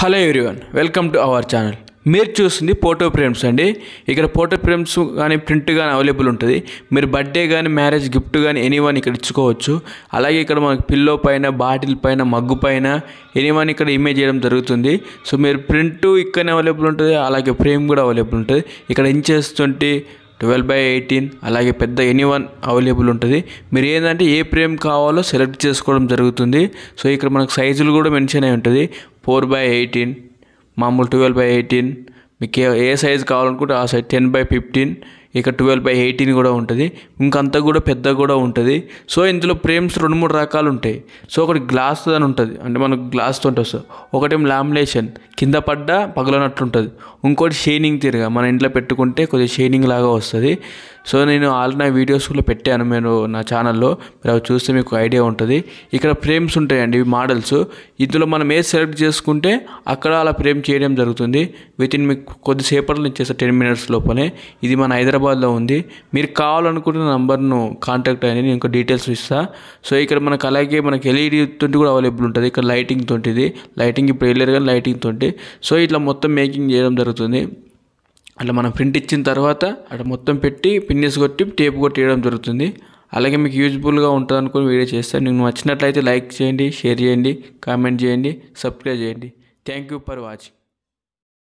Hello everyone welcome to our channel. మీరు చూస్తుంది photo frames అండి. ఇక్కడ ఫోటో ఫ్రేమ్స్ కానీ ప్రింట్ కానీ అవైలబుల్ ఉంటుంది. మీరు బర్త్డే కానీ మ్యారేజ్ గిఫ్ట్ కానీ ఎనీవన్ ఇక్కడ ఇచ్చుకోవచ్చు. అలాగే ఇక్కడ మనకి పిల్లో పైన బాటిల్ పైన మగ్గు పైన ఎనీవన్ ఇక్కడ ఇమేజ్ చేయడం జరుగుతుంది. సో మీరు ప్రింట్ ఇక్కడనే అవైలబుల్ ఉంటుంది. అలాగే ఫ్రేమ్ కూడా అవైలబుల్ ఉంటుంది. ఇక్కడ ఇంచేస్తుంటే ట్వెల్వ్ బై ఎయిటీన్ అలాగే పెద్ద ఎనీ వన్ అవైలబుల్ ఉంటుంది. మీరు ఏంటంటే ఏ ఫ్రేమ్ కావాలో సెలెక్ట్ చేసుకోవడం జరుగుతుంది. సో ఇక్కడ మనకు సైజులు కూడా మెన్షన్ అయి ఉంటుంది. ఫోర్ బై ఎయిటీన్ మామూలు ట్వెల్వ్ బై ఎయిటీన్ మీకు ఏ- ఏ సైజ్ కావాలనుకుంటే ఆ సైజ్ టెన్ బై ఫిఫ్టీన్ ఇక ట్వెల్వ్ బై ఎయిటీన్ కూడా ఉంటుంది. ఇంకంతా కూడా పెద్ద కూడా ఉంటుంది. సో ఇందులో ఫ్రేమ్స్ రెండు మూడు రకాలు ఉంటాయి. సో ఒకటి గ్లాస్ అని ఉంటుంది. అంటే మనకు గ్లాస్తో ఉంటుంది సార్ ఒకటేమో లామినేషన్ కింద పడ్డా పగలనట్టు ఉంటుంది. ఇంకోటి షైనింగ్ తిరగ. మన ఇంట్లో పెట్టుకుంటే కొద్దిగా షైనింగ్ లాగా వస్తుంది. సో నేను ఆల్రెడీ నా వీడియోస్ కూడా పెట్టాను నేను నా ఛానల్లో మీరు అవి చూస్తే మీకు ఐడియా ఉంటుంది. ఇక్కడ ఫ్రేమ్స్ ఉంటాయండి ఇవి మోడల్స్ ఇందులో మనం ఏ సెలెక్ట్ చేసుకుంటే అక్కడ అలా ఫ్రేమ్ చేయడం జరుగుతుంది. విత్ ఇన్ మీకు కొద్దిసేపట్లో ఇచ్చేస్తారు టెన్ మినిట్స్ లోపలే. ఇది మన హైదరాబాద్ హైదరాబాద్లో ఉంది. మీరు కావాలనుకున్న నంబర్ను కాంటాక్ట్ అయ్యి నేను ఇంకా డీటెయిల్స్ ఇస్తాను సో ఇక్కడ మనకు అలాగే మనకి ఎల్ఈడి తోటి కూడా అవైలబుల్ ఉంటుంది. ఇక్కడ లైటింగ్ తోటిది. లైటింగ్ ఇప్పుడు వెళ్ళారు కానీ లైటింగ్ తోటి. సో ఇట్లా మొత్తం మేకింగ్ చేయడం జరుగుతుంది. అట్లా మనం ప్రింట్ ఇచ్చిన తర్వాత అట్లా మొత్తం పెట్టి పిన్నిస్ కొట్టి టేప్ కొట్టి వేయడం జరుగుతుంది. అలాగే మీకు యూజ్ఫుల్గా ఉంటుంది అనుకుని వీడియో చేస్తాను మీకు నచ్చినట్లయితే లైక్ చేయండి షేర్ చేయండి కామెంట్ చేయండి సబ్స్క్రైబ్ చేయండి. Thank you for watching.